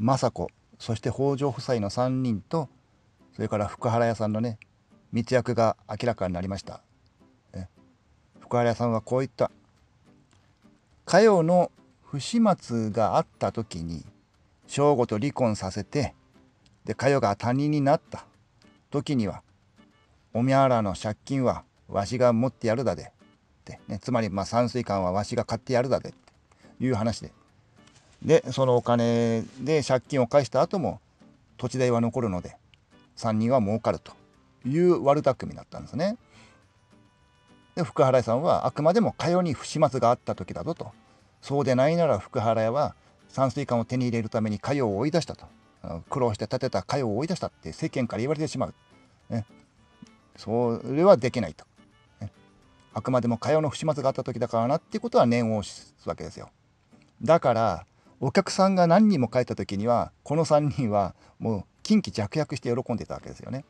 政子そして北条夫妻の3人とそれから福原屋さんのね密約が明らかになりました。福原屋さんはこういった。佳代の不始末があった時に正吾と離婚させてで佳代が他人になった。時にはおみゃらの借金はわしが持ってやるだで。って、ね、つまりまあ山水館はわしが買ってやるだで。っていう話で。でそのお金で借金を返した後も土地代は残るので3人は儲かるという悪巧みだったんですね。で福原さんはあくまでもかよに不始末があった時だぞと。そうでないなら福原屋は山水館を手に入れるためにかよを追い出したと。苦労して建てたかよを追い出したって世間から言われてしまう、ね、それはできないと、ね、あくまでもかよの不始末があった時だからなってことは念を押すわけですよ。だからお客さんが何人も帰った時にはこの3人はもう近畿弱約して喜んでたわけですよね。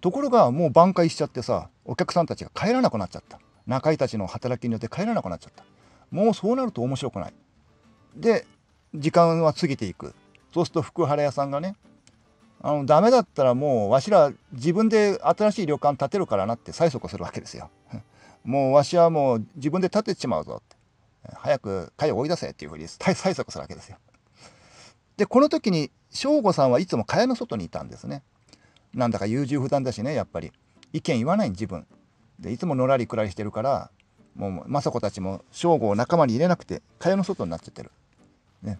ところがもう挽回しちゃってさお客さんたちが帰らなくなっちゃった。中井たちの働きによって帰らなくなっちゃった。もうそうなると面白くない。で時間は過ぎていく。そうすると福原屋さんがねあのダメだったらもうわしら自分で新しい旅館建てるからなって催促するわけですよ。もうわしはもう自分で建てちまうぞって。早く会を追い出せっていうふうに催促するわけですよ。でこの時に省吾さんはいつも蚊帳の外にいたんですね。なんだか優柔不断だしねやっぱり意見言わない自分。でいつものらりくらりしてるからもう政子たちも省吾を仲間に入れなくて蚊帳の外になっちゃってる。ね、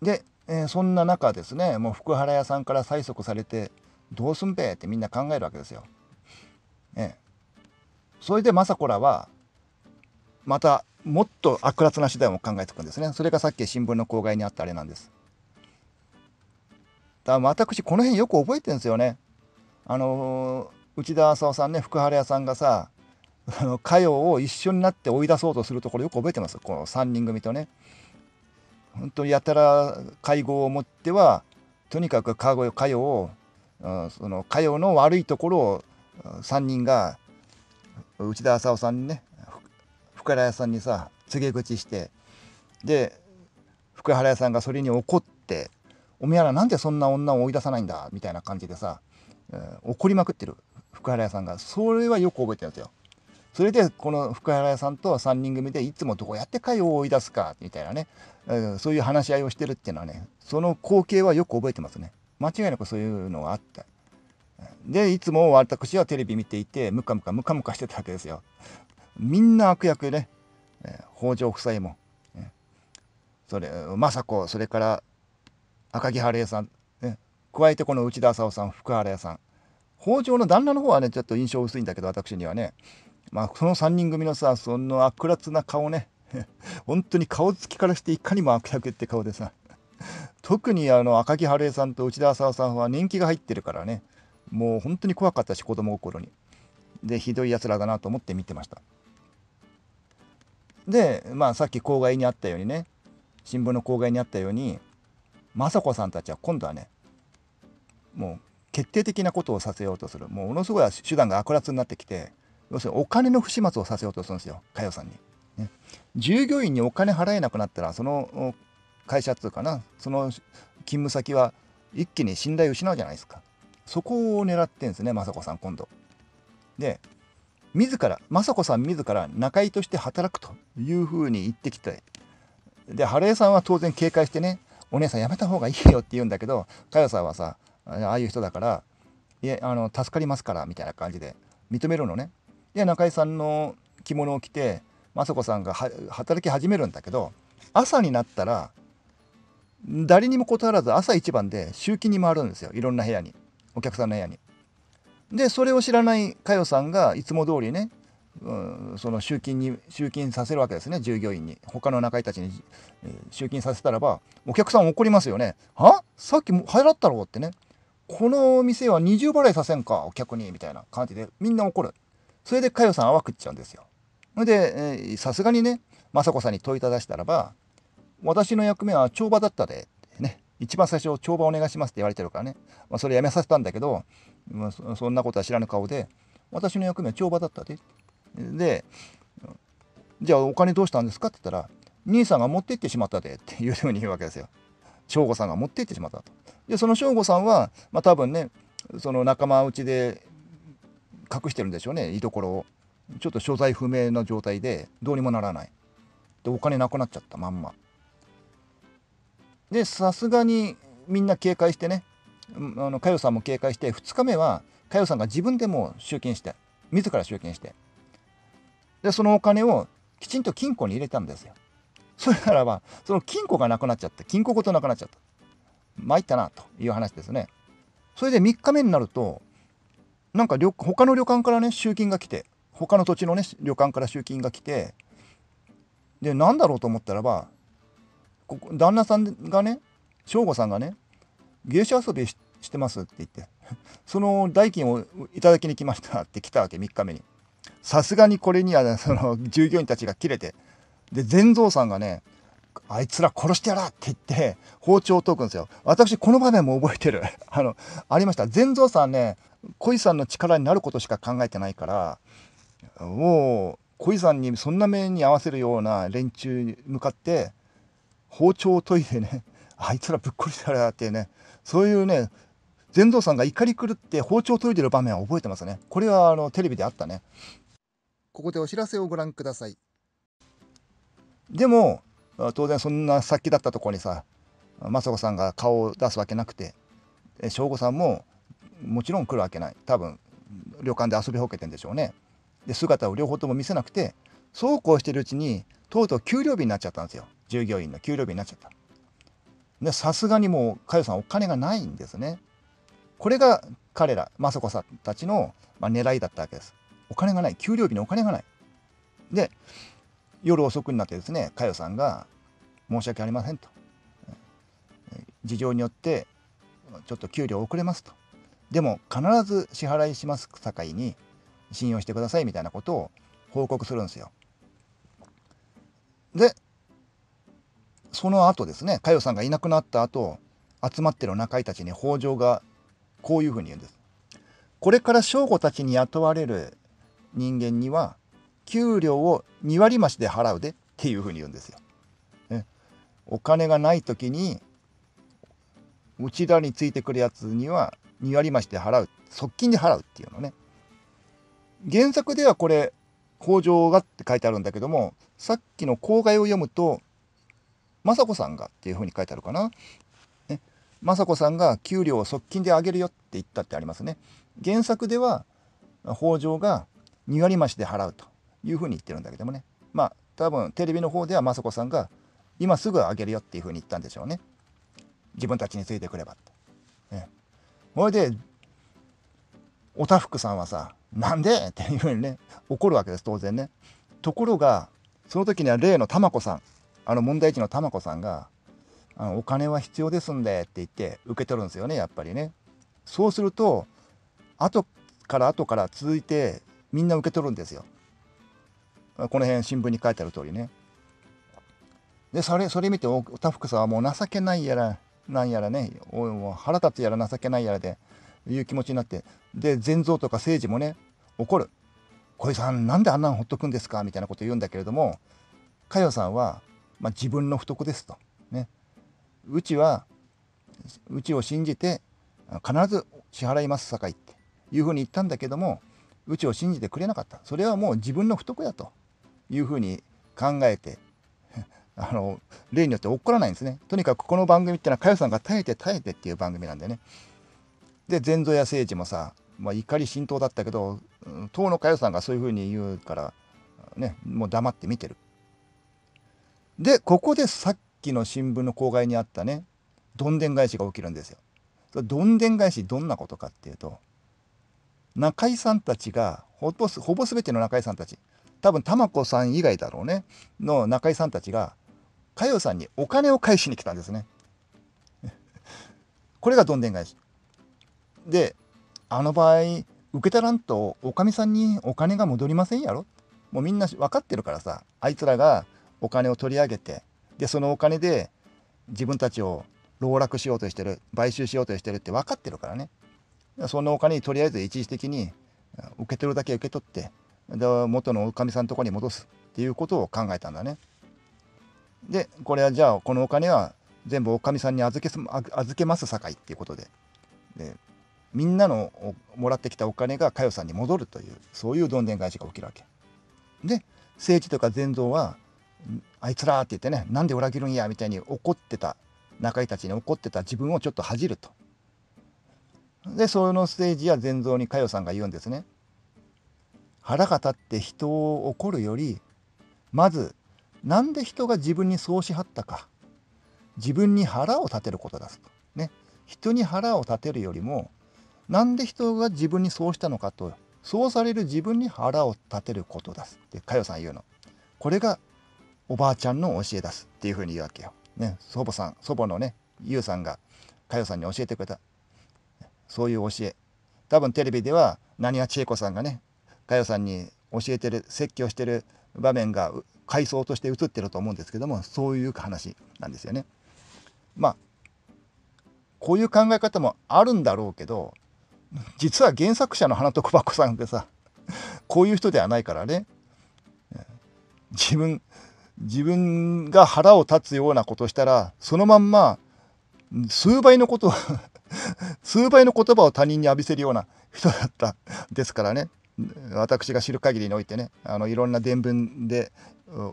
で、えー、そんな中ですねもう福原屋さんから催促されてどうすんべってみんな考えるわけですよ。ね、それで政子らはまたもっと悪辣な手段を考えていくんですね。それがさっき新聞の公害にあったあれなんです。だ私この辺よく覚えてるんですよね。あの内田浅尾さんね福原屋さんがさあの佳代を一緒になって追い出そうとするところよく覚えてますこの3人組とね。本当にやたら会合を持ってはとにかく佳代をその佳代の悪いところを3人が内田浅尾さんにね福原屋さんにさ告げ口してで福原屋さんがそれに怒って「おめえらなんでそんな女を追い出さないんだ」みたいな感じでさ、えー、怒りまくってる福原屋さんが。それはよく覚えてるんですよ。それでこの福原屋さんと3人組でいつもどうやって会を追い出すかみたいなね、そういう話し合いをしてるっていうのはねその光景はよく覚えてますね。間違いなくそういうのがあったでいつも私はテレビ見ていてムカムカムカムカしてたわけですよ。みんな悪役ね、北条夫妻も、それ政子それから赤木春江さん、ね、加えてこの内田浅尾さん福原屋さん。北条の旦那の方はねちょっと印象薄いんだけど私にはね。まあ、その3人組のさその悪辣な顔ね。本当に顔つきからしていかにも悪役って顔でさ。特にあの赤木春江さんと内田浅尾さんは年季が入ってるからね。もう本当に怖かったし子供心に。でひどいやつらだなと思って見てました。でまあさっき郊外にあったようにね新聞の郊外にあったように雅子さんたちは今度はねもう決定的なことをさせようとするもうものすごい手段が悪辣になってきて要するにお金の不始末をさせようとするんですよ佳代さんに、ね。従業員にお金払えなくなったらその会社っていうかなその勤務先は一気に信頼を失うじゃないですかそこを狙ってんですね雅子さん今度。で自ら雅子さん自ら仲居として働くというふうに言ってきてで春江さんは当然警戒してねお姉さんやめた方がいいよって言うんだけど佳代さんはさああいう人だからいやあの助かりますからみたいな感じで認めるのね。で中井さんの着物を着て雅子さんが働き始めるんだけど朝になったら誰にも断らず朝一番で集金に回るんですよ。いろんな部屋に。お客さんの部屋に。でそれを知らない佳代さんがいつも通りね、うん、その集金に集金させるわけですね従業員に他の仲居たちに、えー、集金させたらばお客さん怒りますよね「は？さっき払ったろ?」ってね「この店は二重払いさせんかお客に」みたいな感じでみんな怒る。それで佳代さん泡食っちゃうんですよ。でさすがにね雅子さんに問いただしたらば「私の役目は帳場だったで」ね一番最初帳場お願いしますって言われてるからね、まあ、それやめさせたんだけど、まあ、そんなことは知らぬ顔で「私の役目は帳場だったで」で「じゃあお金どうしたんですか?」って言ったら「兄さんが持って行ってしまったでっていうふうに言うわけですよ。省吾さんが持って行ってしまったと。でその省吾さんは、まあ、多分ねその仲間内で隠してるんでしょうね居所を。ちょっと所在不明の状態でどうにもならない。でお金なくなっちゃったまんま。でさすがにみんな警戒してねあの佳代さんも警戒して2日目は佳代さんが自分でも集金して自ら集金してでそのお金をきちんと金庫に入れたんですよ。それならばその金庫がなくなっちゃって金庫ごとなくなっちゃった。参ったなという話ですね。それで3日目になるとなんか旅他の旅館からね集金が来て他の土地のね旅館から集金が来てで何だろうと思ったらばここ旦那さんがね省吾さんがね芸者遊びしてます？って言って。その代金をいただきに来ましたって来たわけ3日目に。さすがにこれにはその従業員たちが切れて。で善蔵さんがねあいつら殺してやらって言って包丁を解くんですよ。私この場面も覚えてる。あのありました。善蔵さんね小さんの力になることしか考えてないからもう小さんにそんな目に合わせるような連中に向かって包丁を研いでねあいつらぶっ殺してやらってねそういうね善道さんが怒り狂って包丁を研いでる場面は覚えてますね。これはあのテレビであったね。ここでお知らせをご覧ください。でも当然そんな先だったところにさ雅子さんが顔を出すわけなくて省吾さんももちろん来るわけない。多分旅館で遊びほけてんでしょうね。で姿を両方とも見せなくてそうこうしてるうちにとうとう給料日になっちゃったんですよ。従業員の給料日になっちゃった。さすがにもう佳代さんお金がないんですね。これが彼ら雅子さんたちの、まあ、狙いだったわけです。お金がない。給料日にお金がない。で夜遅くになってですね佳代さんが「申し訳ありません」と「事情によってちょっと給料遅れます」と「でも必ず支払いしますさかいに信用してください」みたいなことを報告するんですよ。でその後ですね佳代さんがいなくなった後集まってる仲居たちに北条がこういうふうに言うんです。これから正吾たちに雇われる人間には給料を2割増しで払うでっていうふうに言うんですよ。ね、お金がない時にうちらについてくるやつには2割増しで払う側近で払うっていうのね。原作ではこれ北条がって書いてあるんだけどもさっきの口外を読むと雅子さんがっていうふうに書いてあるかな。雅子さんが給料を側近で上げるよって言ったってありますね。原作では北条が2割増しで払うというふうに言ってるんだけどもね。まあ多分テレビの方では雅子さんが今すぐ上げるよっていうふうに言ったんでしょうね。自分たちについてくればって。ね、それでおたふくさんはさ「なんで?」っていうふうにね怒るわけです当然ね。ところがその時には例の玉子さんあの問題児の玉子さんがあの「お金は必要ですんで」って言って受け取るんですよねやっぱりね。そうすると後から後から続いてみんな受け取るんですよ。この辺新聞に書いてある通りね。でそれそれ見ておたふくさんはもう情けないやらなんやらねもう腹立つやら情けないやらでいう気持ちになってで善蔵とか政治もね怒る「小井さんなんであんなのほっとくんですか?」みたいなこと言うんだけれども佳代さんはまあ、自分の不徳ですと。ね、うちはうちを信じて必ず支払いますさかいっていうふうに言ったんだけどもうちを信じてくれなかった。それはもう自分の不徳やと。いうふうに考えて あの例によって怒らないんですね。とにかくこの番組ってのは佳代さんが耐えて耐えてっていう番組なんでね。で前蔵や政治もさ、まあ、怒り心頭だったけど当の佳代さんがそういうふうに言うからねもう黙って見てる。でここでさっきの新聞の公害にあったねどんでん返しが起きるんですよ。どんでん返しどんなことかっていうと中井さんたちがほぼほぼ全ての中井さんたち多分玉子さん以外だろうねの中井さんたちが佳代さんにお金を返しに来たんですね。これがどんでん返し。であの場合受け取らんとおかみさんにお金が戻りませんやろ？もうみんな分かってるからさあいつらがお金を取り上げてでそのお金で自分たちを籠絡しようとしてる買収しようとしてるって分かってるからね。そのお金にとりあえず一時的に受け取るだけ受け取ってで元のおかみさんのとこに戻すっていうことを考えたんだね。でこれはじゃあこのお金は全部おかみさんに預け預けますさかいっていうことで。でみんなのもらってきたお金が佳代さんに戻るというそういうどんでん返しが起きるわけ。で政治とか善蔵はあいつらって言ってねなんで裏切るんやみたいに怒ってた中居たちに怒ってた自分をちょっと恥じると。でその政治や善蔵に佳代さんが言うんですね。腹が立って人を怒るよりまずなんで人が自分にそうしはったか自分に腹を立てることですと。ね人に腹を立てるよりもなんで人が自分にそうしたのかとそうされる自分に腹を立てることだすって佳代さん言うのこれがおばあちゃんの教え出すっていうふうに言うわけよ、ね、祖母さん祖母のね優さんが佳代さんに教えてくれた。そういう教え。多分テレビでは何千恵子さんがね佳代さんに教えてる説教してる場面が回想として映ってると思うんですけどもそういう話なんですよね。まあこういう考え方もあるんだろうけど実は原作者の花徳箱さんってさこういう人ではないからね。自分自分が腹を立つようなことしたらそのまんま数倍のこと 数倍の言葉を他人に浴びせるような人だった。ですからね。私が知る限りにおいてね。あのいろんな伝聞で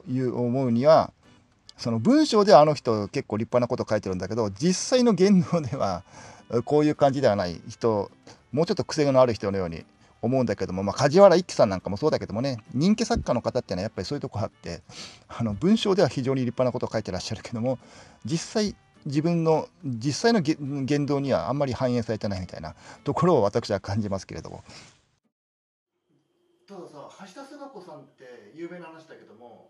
言う思うにはその文章ではあの人結構立派なこと書いてるんだけど実際の言動ではこういう感じではない人もうちょっと癖のある人のように思うんだけども、まあ、梶原一騎さんなんかもそうだけどもね人気作家の方っていうのはやっぱりそういうとこあってあの文章では非常に立派なことを書いてらっしゃるけども実際自分の実際の言動にはあんまり反映されてないみたいな ところを私は感じますけれども。たださ橋田壽賀子さんって有名な話だけども、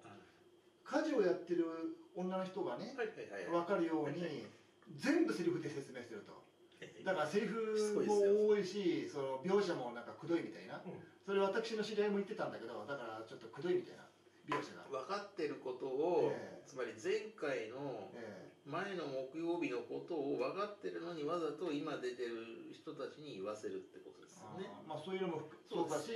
家事をやってる女の人がね、分かるように、全部セリフで説明してると。だからセリフも多いしその描写もなんかくどいみたいな、うん、それ私の知り合いも言ってたんだけどだからちょっとくどいみたいな描写が。分かってることを、えー、つまり前回の前の木曜日のことを分かってるのにわざと今出てる人たちに言わせるってことですよね。まあそういうのもそうだし